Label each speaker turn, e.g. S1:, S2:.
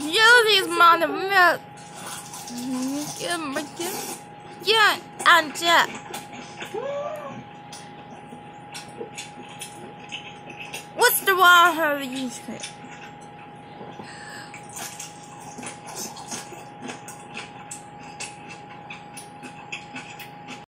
S1: Yoshi's mother milk. Give my Yeah, and yeah. What's the one you?